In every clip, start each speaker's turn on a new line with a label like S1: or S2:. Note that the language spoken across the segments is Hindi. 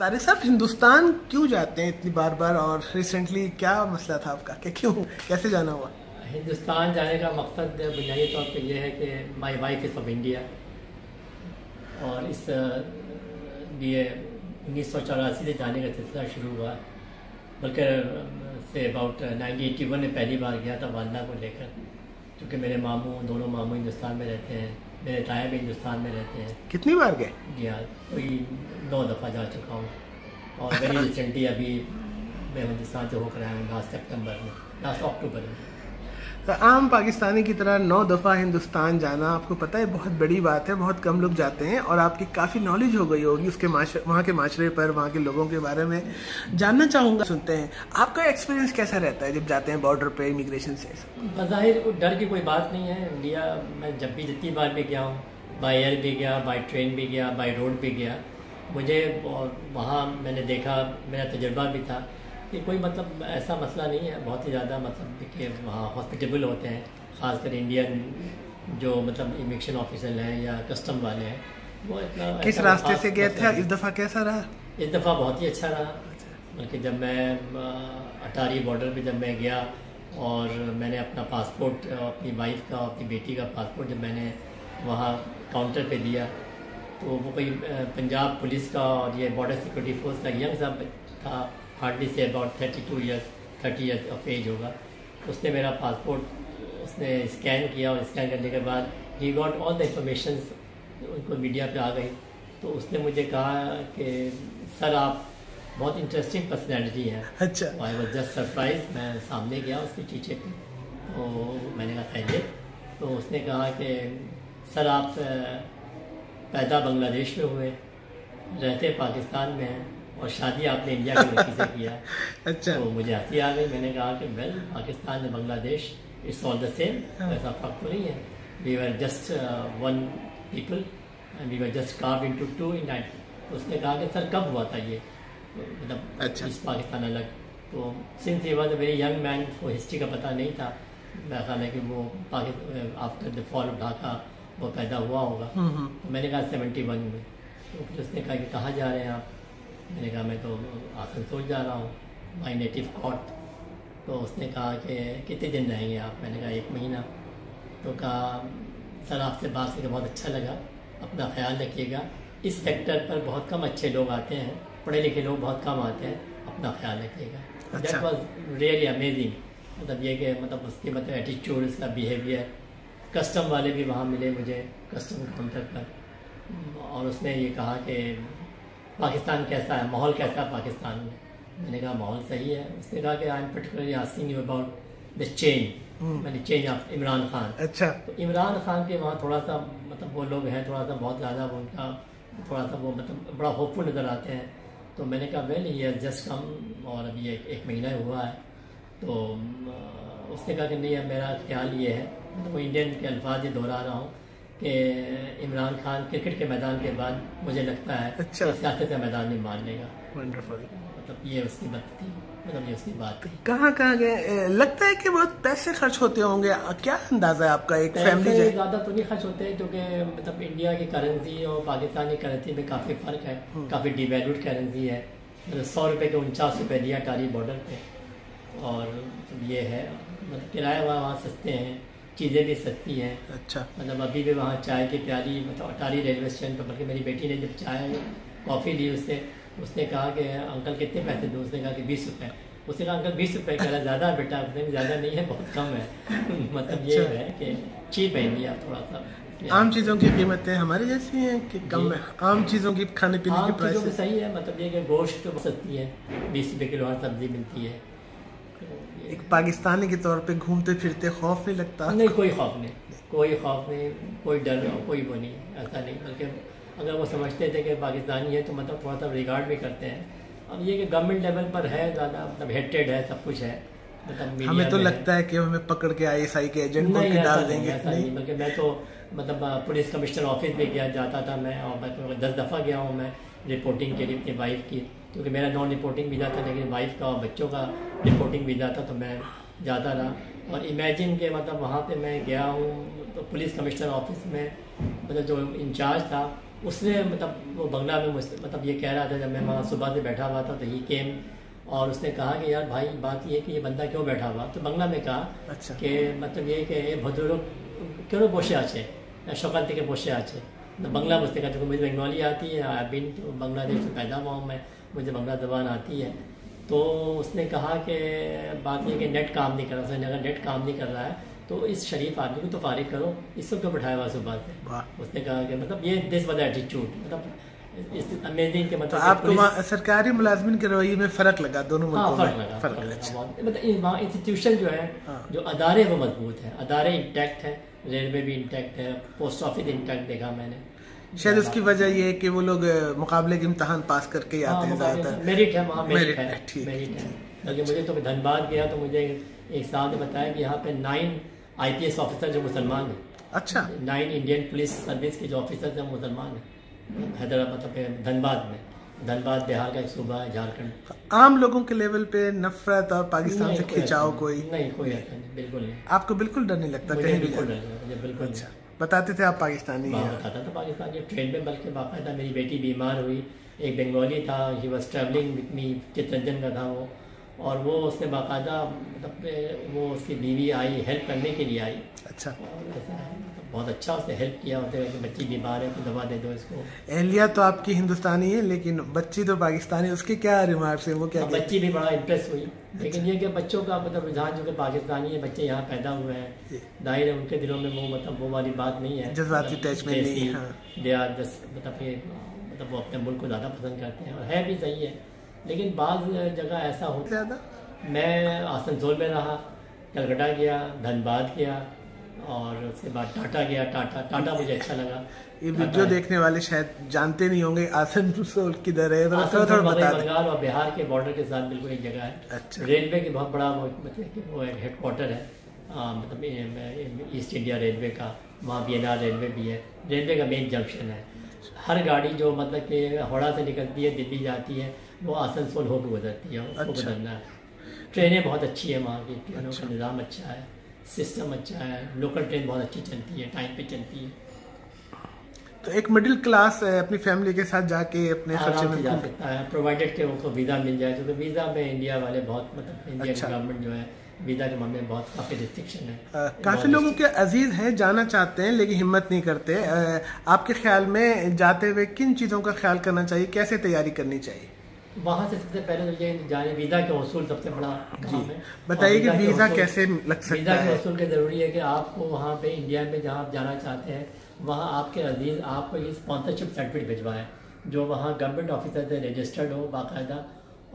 S1: तारिक साहब हिंदुस्तान क्यों जाते हैं इतनी बार बार? और रिसेंटली क्या मसला था आपका? कि क्यों? कैसे जाना हुआ?
S2: हिंदुस्तान जाने का मकसद बुनियादी तौर पर यह है कि my wife is of India और इस लिए उन्नीस सौ चौरासी से जाने का सिलसिला शुरू हुआ। बल्कि say about nineteen eighty one में पहली बार गया था वालदा को लेकर, क्योंकि मेरे मामू, दोनों मामू हिंदुस्तान में रहते हैं। मेरे ताया भी हिंदुस्तान में रहते हैं।
S1: कितनी बार गए?
S2: जी हाँ कोई नौ दफ़ा जा चुका हूँ। और वेरी रिसेंटली अभी मैं हिंदुस्तान से होकर आया हूँ लास्ट सेप्टेम्बर में लास्ट अक्टूबर में।
S1: आम पाकिस्तानी की तरह नौ दफ़ा हिंदुस्तान जाना आपको पता है बहुत बड़ी बात है, बहुत कम लोग जाते हैं और आपकी काफ़ी नॉलेज हो गई होगी उसके वहाँ के माशरे पर, वहाँ के लोगों के बारे में। जानना चाहूँगा, सुनते हैं, आपका एक्सपीरियंस कैसा रहता है जब जाते हैं बॉर्डर पर इमिग्रेशन से?
S2: बाहिर डर की कोई बात नहीं है। इंडिया, मैं जब भी जितनी बार भी गया हूँ बाई एयर भी गया बाई ट्रेन भी गया बाई रोड भी गया, मुझे वहाँ मैंने देखा, मेरा तजर्बा भी था। कि कोई मतलब ऐसा मसला नहीं है बहुत ही ज़्यादा मतलब कि वहाँ हॉस्पिटेबल होते हैं ख़ासकर इंडियन जो मतलब इमिग्रेशन ऑफिसर हैं या कस्टम वाले हैं वो इतना
S1: किस रास्ते से गए थे? इस दफ़ा कैसा रहा?
S2: इस दफ़ा बहुत ही अच्छा रहा। बल्कि जब मैं अटारी बॉर्डर पे जब मैं गया और मैंने अपना पासपोर्ट अपनी वाइफ का अपनी बेटी का पासपोर्ट जब मैंने वहाँ काउंटर पे दिया तो वो कोई पंजाब पुलिस का और ये बॉर्डर सिक्योरिटी फोर्स का यंग साहब था हार्डली से about thirty two years thirty years of age होगा। उसने मेरा पासपोर्ट उसने स्कैन किया और स्कैन करने के बाद ही गॉट ऑल द इंफॉर्मेशन उनको मीडिया पे आ गई। तो उसने मुझे कहा कि सर आप बहुत इंटरेस्टिंग पर्सनैलिटी है।
S1: अच्छा।
S2: आई वॉज़ जस्ट सरप्राइज़ मैं सामने गया उसके टीचे पे। तो मैंने कहा खैरियत तो उसने कहा कि सर आप पैदा बांग्लादेश में हुए रहते पाकिस्तान में हैं। और शादी आपने इंडिया की लड़की से किया?
S1: अच्छा।
S2: तो मुझे हँसी आ गई। मैंने कहा कि well Pakistan and Bangladesh it's all the same ऐसा फ़र्क तो नहीं है। We were just one people and we were just carve in two two in उसने कहा कि सर कब हुआ था ये? तो मतलब
S1: अच्छा।
S2: इस पाकिस्तान अलग। तो सिंस ये was a very young man को हिस्ट्री का पता नहीं था। मेरा ख्याल है कि वो after the fall of Dhaka वो पैदा हुआ होगा।
S1: हम्म, हम्म।
S2: तो मैंने कहा सेवेंटी वन में। तो फिर उसने कहा कि कहाँ जा रहे हैं आप? मैंने कहा मैं तो आसनसोल जा रहा हूँ माई नेटिव कॉट तो उसने कहा कि कितने दिन रहेंगे आप? मैंने कहा एक महीना. तो कहा सर आपसे बात करके बहुत अच्छा लगा अपना ख्याल रखिएगा। इस सेक्टर पर बहुत कम अच्छे लोग आते हैं पढ़े लिखे लोग बहुत कम आते हैं अपना ख्याल रखिएगा. दैट वॉज़ रियली अमेजिंग मतलब ये कि मतलब उसके मतलब एटीट्यूड उसका बिहेवियर कस्टम वाले भी वहाँ मिले मुझे कस्टम काउंटर पर। और उसने ये कहा कि पाकिस्तान कैसा है? माहौल कैसा है पाकिस्तान में? मैंने कहा माहौल सही है। उसने कहा कि I am particularly asking you about the change मैंने चेंज ऑफ़ इमरान खान
S1: अच्छा।
S2: तो इमरान खान के वहाँ थोड़ा सा मतलब वो लोग हैं थोड़ा सा बहुत ज़्यादा उनका थोड़ा सा वो मतलब बड़ा होपफुल नज़र आते हैं। तो मैंने कहा वेल ये जस्ट कम और अभी एक, एक महीना हुआ है। तो उसने कहा कि नहीं मेरा ख्याल ये है मतलब वो इंडियन के अल्फाज ये दोहरा रहा हूँ। कि इमरान खान क्रिकेट के मैदान के बाद मुझे लगता है
S1: अच्छा।
S2: सियासत का मैदान नहीं मान लेगा।
S1: वंडरफुल
S2: मतलब ये उसकी बात थी मतलब ये उसकी बात थी।
S1: कहाँ कहाँ गए? लगता है कि बहुत पैसे खर्च होते होंगे। क्या अंदाज़ा है आपका एक फैमिली
S2: ज़्यादा तो नहीं खर्च होते हैं क्योंकि मतलब इंडिया की करेंसी और पाकिस्तानी करेंसी में काफ़ी फ़र्क है। काफ़ी डिवेल्यूड करेंसी है। मतलब सौ रुपये के उनचास रुपये दिया टारी बॉर्डर पे। और ये है मतलब किराया वहाँ वहाँ सस्ते हैं। चीज़ें भी सस्ती हैं।
S1: अच्छा।
S2: मतलब अभी भी वहाँ चाय की प्यारी मतलब अटारी रेलवे स्टेशन पर बल्कि मेरी बेटी ने जब चाय कॉफ़ी ली उससे उसने कहा कि अंकल कितने पैसे दो? उसने कहा कि बीस रुपये उसने कहा अंकल बीस रुपये कह रहा ज़्यादा बेटा उसने ज़्यादा नहीं है बहुत कम है। मतलब ये
S1: अच्छा।
S2: है कि चीप है इंडिया थोड़ा सा।
S1: आम चीज़ों की कीमतें हमारी जैसी हैं कि कम है? आम चीज़ों की खाने पीने की प्राइस
S2: सही है मतलब ये कि गोश्त तो सस्ती है बीस रुपये किलो हर सब्ज़ी मिलती है।
S1: एक पाकिस्तानी के तौर पे घूमते फिरते खौफ नहीं लगता?
S2: नहीं कोई खौफ नहीं। कोई खौफ नहीं कोई डर नहीं कोई वो नहीं ऐसा नहीं। बल्कि अगर वो समझते थे कि पाकिस्तानी है तो मतलब थोड़ा सा रिगार्ड भी करते हैं। अब ये कि गवर्नमेंट लेवल पर है ज़्यादा मतलब हेटेड है सब कुछ है। मतलब
S1: हमें तो लगता है कि हमें पकड़ के आईएसआई के एजेंट को डाल देंगे।
S2: ऐसा नहीं। बल्कि मैं तो मतलब पुलिस कमिश्नर ऑफ़िस में गया जाता था मैं और मैं दस दफ़ा गया हूँ मैं रिपोर्टिंग के लिए अपनी वाइफ की। क्योंकि मेरा नॉन रिपोर्टिंग वीज़ा था लेकिन वाइफ का और बच्चों का रिपोर्टिंग वीज़ा था तो मैं जाता रहा और इमेजिन के मतलब वहाँ पे मैं गया हूँ तो पुलिस कमिश्नर ऑफिस में मतलब जो इंचार्ज था उसने मतलब वो बंगला में मुझसे मतलब ये कह रहा था जब मैं वहाँ सुबह से बैठा हुआ था तो ही केम और उसने कहा कि यार भाई बात ये है कि ये बंदा क्यों बैठा हुआ तो बंगला में कहा
S1: अच्छा।
S2: कि मतलब ये कि ভদ্রলোক কেন বসে আছে সকাল থেকে বসে আছে तो बंगला मुझसे कहा क्योंकि मुझे बंगाली आती है आई बिन तो बांग्लादेश में पैदा हुआ हूँ मैं मुझे बंगला जबान आती है तो उसने कहा कि बात ये कि नेट काम नहीं कर रहा उसने अगर नेट काम नहीं कर रहा है तो इस शरीफ आदमी को तो फारिग करो इस सबको बैठाया हुआ सुबह से उसने कहा कि मतलब ये दिस वाज एटीट्यूड मतलब अमेजिंग के
S1: तो
S2: मतलब
S1: आपको सरकारी मुलाजमिन के रवैये में फ़र्क लगा दोनों
S2: हाँ फ़र्क लगा
S1: फ़र्क लगा
S2: लगा
S1: अच्छा।
S2: बहुत। मतलब वहाँ इंस्टीट्यूशन जो है
S1: हाँ।
S2: जो अदारे वो मज़बूत है अदारे इंटैक्ट है रेलवे भी इंटैक्ट है पोस्ट ऑफ़िस इंटैक्ट देखा मैंने।
S1: शायद उसकी वजह ये है कि वो लोग मुकाबले के इम्तहान पास करके ही आते हैं ज़्यादातर।
S2: मेरिट है
S1: मेरिट
S2: मेरिट
S1: है,
S2: है
S1: ठीक,
S2: है। क्योंकि मुझे तो धनबाद गया तो मुझे एक साहब ने बताया कि यहाँ पे नाइन आईपीएस ऑफिसर जो मुसलमान हैं।
S1: अच्छा।
S2: नाइन इंडियन पुलिस सर्विस के जो ऑफिसर्स हैं वो मुसलमान हैं। हैदराबाद मतलब धनबाद में। धनबाद बिहार का एक सूबा है झारखंड।
S1: आम लोगों के लेवल पे नफरत और पाकिस्तान से खिंचाव कोई?
S2: नहीं, कोई ऐसा नहीं बिल्कुल नहीं।
S1: आपको बिल्कुल डर नहीं लगता कहीं
S2: बिल्कुल
S1: जाने?
S2: नहीं बिल्कुल
S1: अच्छा। बताते थे आप पाकिस्तानी हैं।
S2: बताता था पाकिस्तान के ट्रेन में बल्कि बाकायदा मेरी बेटी बीमार हुई एक बंगाली था he was travelling with me Chittaranjan का था वो। और वो उसने बाकायदा मतलब वो उसकी बीवी आई हेल्प करने के लिए आई।
S1: अच्छा।
S2: और ऐसा बहुत अच्छा उसने हेल्प किया होते हुए कि बच्ची बीमार है तो दवा दे दो इसको।
S1: एहलिया तो आपकी हिंदुस्तानी है लेकिन बच्ची तो पाकिस्तानी उसके क्या रिमार्क्स है वो क्या
S2: बच्ची भी बड़ा इम्प्रेस हुई। लेकिन ये कि बच्चों का मतलब रुझान जो कि पाकिस्तानी है बच्चे यहाँ पैदा हुए हैं। ज़ाहिर है उनके दिलों में वो मतलब वो वाली बात नहीं है।
S1: जज्बाती attachment नहीं है, हाँ।
S2: they मतलब ये मतलब वो अपने मुल्क को ज़्यादा पसंद करते हैं और है भी सही है। लेकिन बाज़ जगह ऐसा
S1: है
S2: होता
S1: ज़्यादा?
S2: मैं आसनसोल में रहा कलकत्ता गया धनबाद गया और उसके बाद टाटा गया टाटा टाटा मुझे अच्छा लगा।
S1: ये वीडियो देखने वाले शायद जानते नहीं होंगे आसनसोल किधर है तो थोड़ा थोड़ा बता दें।
S2: बंगाल और बिहार के बॉर्डर के साथ बिल्कुल एक जगह है।
S1: अच्छा।
S2: रेलवे की बहुत बड़ा मतलब कि वो एक हेडक्वार्टर है। मतलब ईस्ट इंडिया रेलवे का वहाँ बी रेलवे भी है। रेलवे का मेन जंक्शन है। हर गाड़ी जो मतलब कि हावड़ा से निकलती है दिल्ली जाती है वो आसनसोल होकर गुजरती है उसको
S1: अच्छा।
S2: गुजरना है। ट्रेनें बहुत अच्छी है वहाँ की ट्रेनों का निज़ाम अच्छा है। सिस्टम अच्छा है लोकल ट्रेन बहुत अच्छी चलती है टाइम पे चलती है।
S1: तो एक मिडिल क्लास अपनी फैमिली के साथ जाके अपने खर्चे में
S2: जा सकता है प्रोवाइडेड के उनको वीज़ा मिल जाए क्योंकि वीज़ा में इंडिया वाले बहुत मतलब इंडियन
S1: अच्छा।
S2: गवर्नमेंट जो है वीज़ा के मामले में बहुत काफ़ी रिस्ट्रिक्शन है।
S1: काफ़ी लोगों के अज़ीज़ हैं जाना चाहते हैं लेकिन हिम्मत नहीं करते। आपके ख्याल में जाते हुए किन चीज़ों का ख्याल करना चाहिए कैसे तैयारी करनी चाहिए?
S2: वहाँ से सबसे पहले तो ये जाने वीज़ा के वसूल सबसे बड़ा काम है।
S1: बताइए कि वीज़ा कैसे लग सकता
S2: वीज़ा के
S1: है?
S2: वसूल के ज़रूरी है कि आपको वहाँ पे इंडिया में जहाँ आप जाना चाहते हैं वहाँ आपके अज़ीज़ आपको ये स्पॉन्सरशिप सर्टिफिकेट भिजवाएँ जो वहाँ गवर्नमेंट ऑफिसर से रजिस्टर्ड हो बाकायदा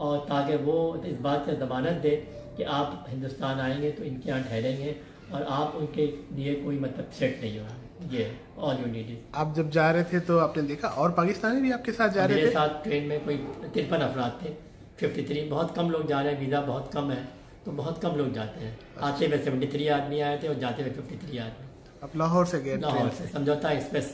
S2: और ताकि वो इस बात से जमानत दे कि आप हिंदुस्तान आएँगे तो इनके यहाँ ठहरेंगे और आप उनके लिए कोई मतलब सेट नहीं होगा। ये ऑल यू नीड
S1: आप जब जा रहे थे तो आपने देखा और पाकिस्तानी भी आपके साथ जा रहे
S2: मेरे
S1: थे?
S2: साथ ट्रेन में कोई तिरपन अफराद थे फिफ्टी थ्री बहुत कम लोग जा रहे हैं वीज़ा बहुत कम है तो बहुत कम लोग जाते हैं। आते हुए सेवेंटी थ्री आदमी आए थे और जाते हुए फिफ्टी थ्री आदमी।
S1: आप लाहौर से गए
S2: लाहौर से समझौता एक्सप्रेस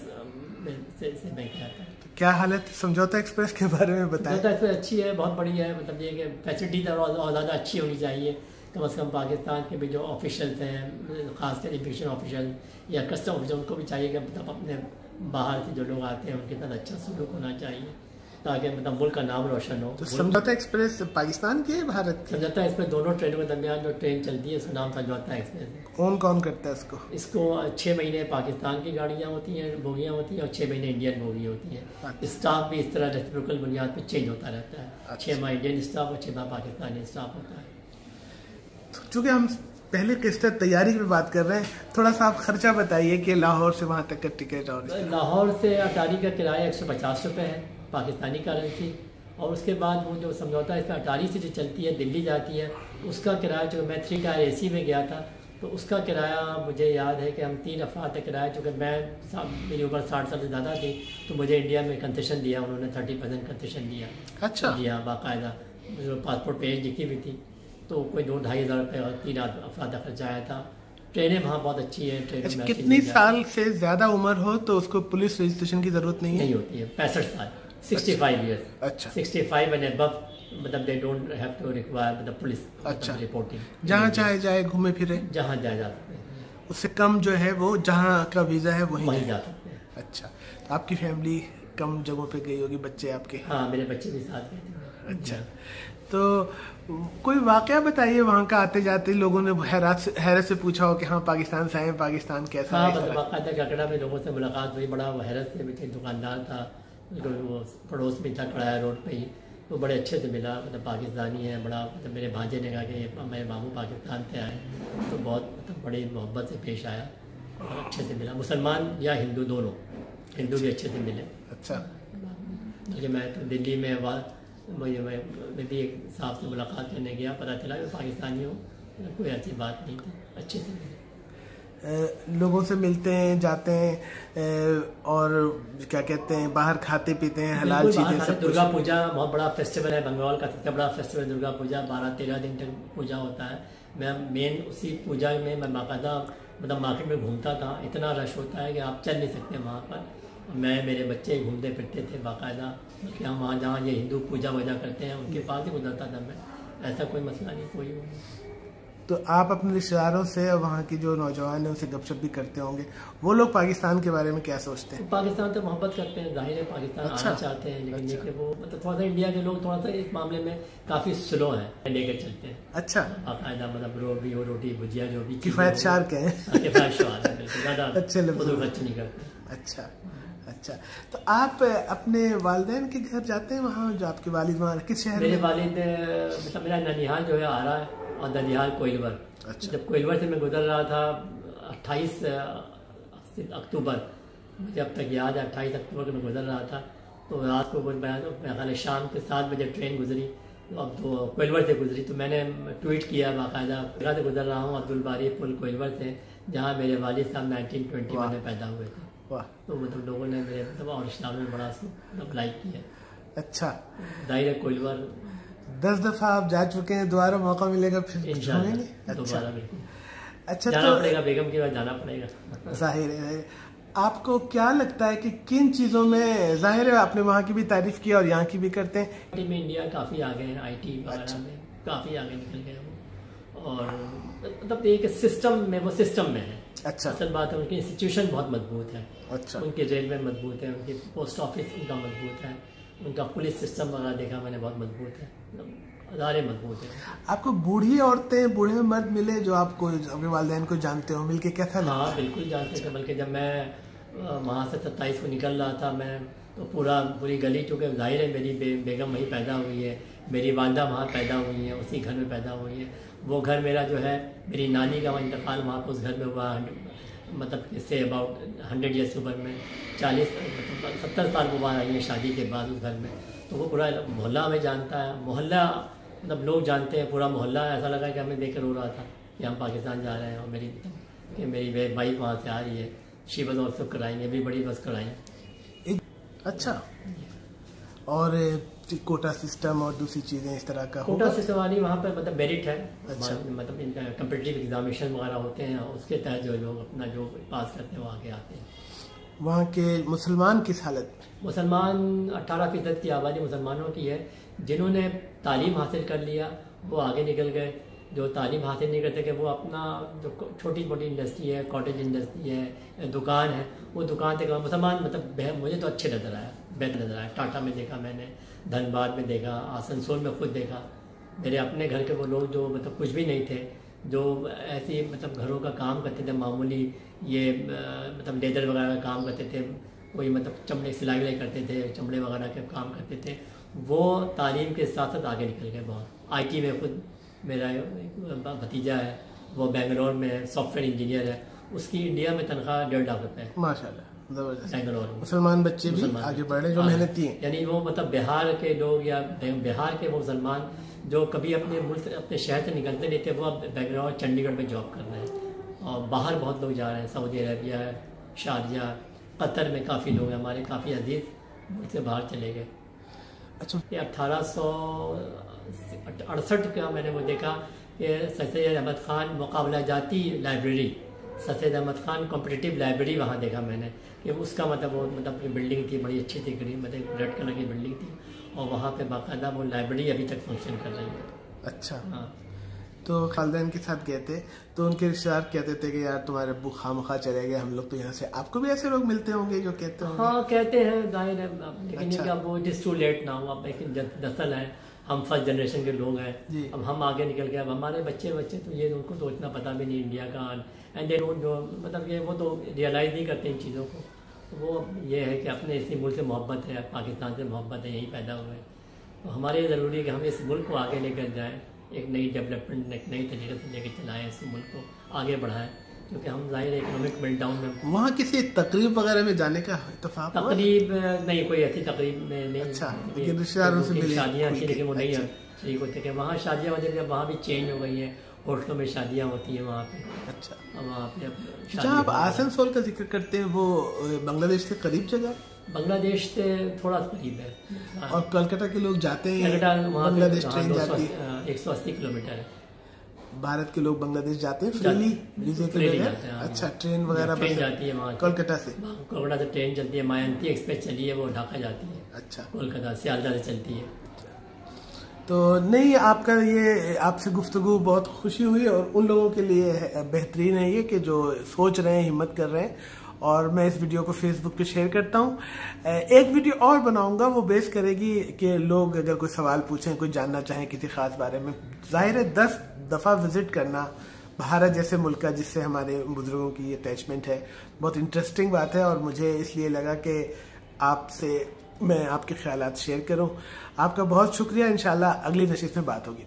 S2: से, से मैं गया था।
S1: से क्या हालत समझौता एक्सप्रेस के बारे में बताया
S2: समझौता एक्सप्रेस अच्छी है बहुत बड़ी है मतलब ये कि फैसिलिटीज़ और और ज़्यादा अच्छी होनी चाहिए। कम अज़ कम पाकिस्तान के भी जो ऑफिशियल्स हैं खासकर इमिग्रेशन ऑफिशियल या कस्टम ऑफिसर उनको भी चाहिए कि मतलब अपने बाहर से जो लोग आते हैं उनके साथ अच्छा सलूक होना चाहिए ताकि मतलब मुल्क का नाम रोशन हो।
S1: तो समझौता एक्सप्रेस पाकिस्तान की है भारत की?
S2: समझौता एक्सप्रेस दोनों ट्रेनों के दरमियान जो ट्रेन चलती है उसका नाम समझौता एक्सप्रेस है।
S1: कौन कौन करता है इसको?
S2: इसको छः महीने पाकिस्तान की गाड़ियाँ होती हैं बोगियाँ होती हैं और छः महीने इंडियन बोगी होती हैं।
S1: अच्छा।
S2: स्टाफ भी इस तरह रेसिप्रोकल बुनियाद पर चेंज होता रहता है।
S1: अच्छा।
S2: छः माह इंडियन स्टाफ और छः माह पाकिस्तानी स्टाफ होता है।
S1: चूँकि हम पहले किस्त तैयारी की बात कर रहे हैं थोड़ा सा आप खर्चा बताइए कि लाहौर से वहाँ तक का टिकट और
S2: लाहौर से अटारी का किराया एक सौ पचास रुपये है पाकिस्तानी करेंसी और उसके बाद वो जो समझौता है इसमें अटारी से जो चलती है दिल्ली जाती है उसका किराया जो मैं थ्री टायर एसी में गया था तो उसका किराया मुझे याद है कि हम तीन अफराद का किराया चूँकि मैं मेरी उम्र साठ साल से ज़्यादा थी तो मुझे इंडिया में कंसेशन दिया उन्होंने थर्टी परसेंट कंसेशन दिया।
S1: अच्छा।
S2: दिया बाकायदा। जो पासपोर्ट पेज लिखी हुई थी। तो कोई दो ढाई हज़ार रुपये तीन अफराद का खर्चा आया था। ट्रेनें वहाँ बहुत अच्छी हैं ट्रेनें
S1: अच्छा कितनी साल से ज़्यादा उम्र हो तो उसको पुलिस रजिस्ट्रेशन की ज़रूरत नहीं है?
S2: नहीं होती है पैंसठ साल सिक्सटी फाइव ईयर्स
S1: अच्छा
S2: सिक्सटी फाइव एंड अबव मतलब they don't have to require मतलब पुलिस
S1: अच्छा।
S2: रिपोर्टिंग
S1: जहाँ चाहे जाए घूमे फिरे।
S2: जहाँ जाए जा सकते हैं।
S1: उससे कम जो है वो जहाँ का वीज़ा है वही
S2: वहीं जा सकते हैं।
S1: अच्छा तो आपकी फैमिली कम जगहों पे गई होगी बच्चे आपके?
S2: हाँ मेरे बच्चे भी साथ गए
S1: अच्छा। तो कोई वाकया बताइए वहाँ का आते जाते लोगों ने हैरत से हैरत से पूछा हो कि हाँ पाकिस्तान से आए पाकिस्तान कैसा
S2: हाँ
S1: है?
S2: बाकायदा कटड़ा में लोगों से मुलाकात हुई बड़ा हैरत से मुझे दुकानदार था जो वो पड़ोस में था है रोड पे ही वो बड़े अच्छे से मिला मतलब पाकिस्तानी है बड़ा मतलब मेरे भांजे ने कहा कि मेरे मामू पाकिस्तान से आए तो बहुत मतलब बड़ी मोहब्बत से पेश आया और अच्छे से मिला मुसलमान या हिंदू दोनों हिंदू भी अच्छे से मिले।
S1: अच्छा।
S2: बल्कि मैं तो दिल्ली में वहाँ मैं मैं मैं भी एक साहब से मुलाकात करने गया पता चला कि पाकिस्तानी हूँ कोई ऐसी बात नहीं थी अच्छे से
S1: लोगों से मिलते हैं जाते हैं और क्या कहते हैं बाहर खाते पीते हैं हलाल चीज़ें सब
S2: दुर्गा पूजा बहुत बड़ा फेस्टिवल है बंगाल का सबसे बड़ा फेस्टिवल दुर्गा पूजा बारह तेरह दिन तक पूजा होता है। मैं मेन उसी पूजा में मैं बाकायदा मतलब मार्केट में घूमता था इतना रश होता है कि आप चल नहीं सकते वहाँ पर। मैं मेरे बच्चे घूमते फिरते थे बाकायदा। कि हम वहाँ जहाँ ये हिंदू पूजा वूजा करते हैं उनके पास ही गुजरता था मैं। ऐसा कोई मसला नहीं कोई।
S1: तो आप अपने रिश्तेदारों से और वहाँ की जो नौजवान है उनसे गपशप भी करते होंगे। वो लोग पाकिस्तान के बारे में क्या सोचते हैं?
S2: तो पाकिस्तान से मोहब्बत करते हैं ज़ाहिर है पाकिस्तान
S1: अच्छा।
S2: आना चाहते हैं लेकिन
S1: अच्छा।
S2: वो मतलब थोड़ा सा इंडिया के लोग थोड़ा सा इस मामले में काफ़ी स्लो हैं लेकर चलते हैं।
S1: अच्छा।
S2: बाकायदा मतलब रोटी हो रोटी भुजिया जो भी
S1: किफायत
S2: हो,
S1: शार के हैं
S2: हाँ, किफायत शार नहीं करते।
S1: अच्छा। अच्छा तो आप अपने वालदेन के घर जाते हैं वहाँ जो आपके वालिद वहाँ किस शहर
S2: मेरे
S1: में
S2: वालिद मतलब मेरा ननिहाल जो है आ रहा है और ननिहाल कोइलवर
S1: अच्छा।
S2: जब कोयलवर से मैं गुजर रहा था अट्ठाईस अक्टूबर मुझे अब तक याद है अट्ठाईस अक्टूबर को मैं गुजर रहा था तो रात को तो मेरा ख्याल शाम के सात बजे ट्रेन गुजरी तो अब तो कोइलवर से गुजरी तो मैंने ट्वीट किया बाकायदा से गुजर रहा हूँ अब्दुल बारी पुल कोयलवर से जहाँ मेरे वालिद साहब नाइनटीन ट्वेंटी। में पैदा हुए थे
S1: वाह।
S2: तो मतलब लोगों ने मेरे मतलब इस्लाम में बड़ा मतलब लाइक किया।
S1: अच्छा।
S2: ज़ाहिर है कोइलवर
S1: दस दफ़ा आप जा चुके हैं दोबारा मौका मिलेगा फिर घूमेंगे अच्छा
S2: दोबारा
S1: अच्छा।
S2: जाना
S1: तो
S2: पड़ेगा बेगम के बाद जाना पड़ेगा।
S1: ज़ाहिर है। आपको क्या लगता है कि किन चीज़ों में ज़ाहिर है आपने वहाँ की भी तारीफ़ की और यहाँ की भी करते हैं?
S2: में इंडिया काफ़ी आगे है आईटी वगैरह
S1: अच्छा।
S2: में काफ़ी आगे निकल गए वो। और मतलब एक सिस्टम में वो सिस्टम में है।
S1: अच्छा।
S2: असल बात है उनकी इंस्टीट्यूशन बहुत मज़बूत है।
S1: अच्छा।
S2: उनके रेलवे मज़बूत है उनके पोस्ट ऑफ़िस उनका मज़बूत है उनका पुलिस सिस्टम वगैरह देखा मैंने बहुत मज़बूत है। मतलब अदारे मज़बूत है।
S1: आपको बूढ़ी औरतें बूढ़े मर्द मिले जो आपको आपके वालदेन को जानते हो मिलके कैसा लगा
S2: हाँ बिल्कुल जानते थे बल्कि जब मैं वहाँ से सत्ताईस को निकल रहा था मैं तो पूरा पूरी गली चूँकि ज़ाहिर है मेरी बे, बेगम वहीं पैदा हुई है मेरी वालदा वहाँ पैदा हुई है उसी घर में पैदा हुई है। वो घर मेरा जो है, मेरी नानी का इंतकाल वहाँ पर उस घर में हुआ मतलब इससे अबाउट हंड्रेड ईयर्स उम्र में, चालीस मतलब सत्तर साल को वहाँ आई है शादी के बाद उस घर में। तो वो पूरा मोहल्ला हमें जानता है। मोहल्ला मतलब लोग जानते हैं पूरा मोहल्ला। ऐसा लगा कि हमें देख कर रो रहा था कि हम पाकिस्तान जा रहे हैं और मेरी, कि मेरी वाइफ वहाँ से आ रही है। शी बस ऑल्सो कराएँगे, अभी बड़ी बस कराएँगे
S1: अच्छा। और कोटा सिस्टम और दूसरी चीज़ें इस तरह का
S2: कोटा सिस्टम वाली वहाँ पर मतलब मेरिट है।
S1: अच्छा।
S2: मतलब कम्पिटिटिव एग्जामिनेशन वगैरह होते हैं उसके तहत जो लोग अपना जो पास करते हैं वो आगे आते हैं।
S1: वहाँ के मुसलमान किस हालत? में
S2: मुसलमान 18 फ़ीसद की आबादी मुसलमानों की है। जिन्होंने तालीम हासिल कर लिया वो आगे निकल गए। जो तालीम हासिल नहीं करते कि वो अपना जो छोटी मोटी इंडस्ट्री है कॉटेज इंडस्ट्री है दुकान है वो दुकान से मुसलमान मतलब मुझे तो अच्छे नज़र आया। बेहतर नज़र आया टाटा में देखा मैंने, धनबाद में देखा, आसनसोल में खुद देखा। मेरे अपने घर के वो लोग जो मतलब कुछ भी नहीं थे, जो ऐसे मतलब घरों का काम करते थे, मामूली ये मतलब लेदर वगैरह का काम करते थे, कोई मतलब चमड़े, सिलाई विलाई करते थे, चमड़े वगैरह के काम करते थे, वो तालीम के साथ साथ आगे निकल गए बहुत। आईटी में खुद मेरा भतीजा है, वो बेंगलोर में सॉफ्टवेयर इंजीनियर है, उसकी इंडिया में तनख्वाह डेढ़ लाख रुपए है।
S1: माशाल्लाह। मुसलमान बच्चे भी आगे बढ़ रहे जो
S2: हाँ,
S1: मेहनती हैं
S2: यानी वो मतलब बिहार के लोग या बिहार के वो मुसलमान जो कभी अपने मुल्क अपने शहर से निकलते नहीं थे वो अब बेंगलोर चंडीगढ़ में जॉब कर रहे हैं। और बाहर बहुत लोग जा रहे हैं सऊदी अरबिया शारजा कतर में काफ़ी लोग हैं हमारे काफ़ी अज़ीज़ मुल्क से बाहर चले गए।
S1: अच्छा।
S2: ये अट्ठारह सौ अड़सठ का मैंने वो देखा कि सैद अहमद खान मुकाबला जाती library. Syed Ahmad Khan competitive library वहाँ देखा मैंने। कि उसका मतलब वो मतलब अपनी बिल्डिंग थी बड़ी अच्छी थी गरीब मतलब रेड कलर की बिल्डिंग थी। और वहाँ पे बाकायदा वो लाइब्रेरी अभी तक फ़ंक्शन कर रही है।
S1: अच्छा।
S2: हाँ।
S1: तो खालदैन के साथ गए थे तो उनके रिश्तेदार कहते थे कि यार तुम्हारे अब्बू खाम खा चले गए हम लोग तो यहाँ से आपको भी ऐसे लोग मिलते होंगे जो कहते होंगे।
S2: हाँ कहते हैं ज़ाहिर है लेकिन
S1: अच्छा।
S2: अब वो इज़ टू लेट ना हो अब है हम फ़र्स्ट जनरेशन के लोग हैं। अब हम आगे निकल गए अब हमारे बच्चे बच्चे तो ये उनको तो इतना पता भी नहीं इंडिया का एंड दे डोंट मतलब ये वो तो रियलाइज़ नहीं करते इन चीज़ों को। वो ये है कि अपने इसी मुल्क से मोहब्बत है पाकिस्तान से मोहब्बत है यहीं पैदा हुए। तो हमारे ज़रूरी है कि हम इस मुल्क को आगे लेकर जाएँ। एक नई डेवलपमेंट एक नई तरीके से लेकर चलाएँ इस मुल्क को आगे बढ़ाएँ क्योंकि हम ज़ाहिर है इकोनॉमिक मेल्टाउन में
S1: वहाँ किसी तकरीब वगैरह में जाने का इतफाक
S2: तकरीब नहीं कोई ऐसी तकरीब में नहीं।
S1: अच्छा, रिश्तेदारों से
S2: की शादियाँ थी लेकिन वो नहीं। शरीक होते कि वहाँ शादियाँ हैं वहाँ भी चेंज हो गई है। होटलों में शादियाँ होती हैं वहाँ पे।
S1: अच्छा।
S2: वहाँ पे अब
S1: जहाँ आप आसनसोल का ज़िक्र करते हैं वो बांग्लादेश से करीब जगह?
S2: बांग्लादेश से थोड़ा करीब है।
S1: और कलकत्ता के लोग जाते हैं बांग्लादेश ट्रेन जाती है
S2: एक सौ अस्सी किलोमीटर है।
S1: भारत के लोग बांग्लादेश जाते हैं फ्रीली? वीजे के
S2: जाते हैं, हाँ।
S1: अच्छा ट्रेन वगैरह
S2: ट्रेन जाती है वहाँ
S1: कोलकाता से?
S2: कोलकाता से ट्रेन चलती है मायंती एक्सप्रेस चली है वो ढाका जाती है।
S1: अच्छा।
S2: कोलकाता सियालदा से चलती है।
S1: तो नहीं आपका ये आपसे गुफ्तगु बहुत खुशी हुई और उन लोगों के लिए बेहतरीन है ये कि जो सोच रहे हैं हिम्मत कर रहे हैं। और मैं इस वीडियो को फेसबुक पे शेयर करता हूँ। एक वीडियो और बनाऊँगा, वो बेस करेगी कि लोग अगर कोई सवाल पूछें, कोई जानना चाहें किसी खास बारे में, ज़ाहिर है दस दफ़ा विज़िट करना भारत जैसे मुल्क का, जिससे हमारे बुज़ुर्गों की अटैचमेंट है, बहुत इंटरेस्टिंग बात है और मुझे इसलिए लगा कि आपसे मैं आपके ख्याल शेयर करूँ। आपका बहुत शुक्रिया, इंशाल्लाह अगली नशिस्त में बात होगी।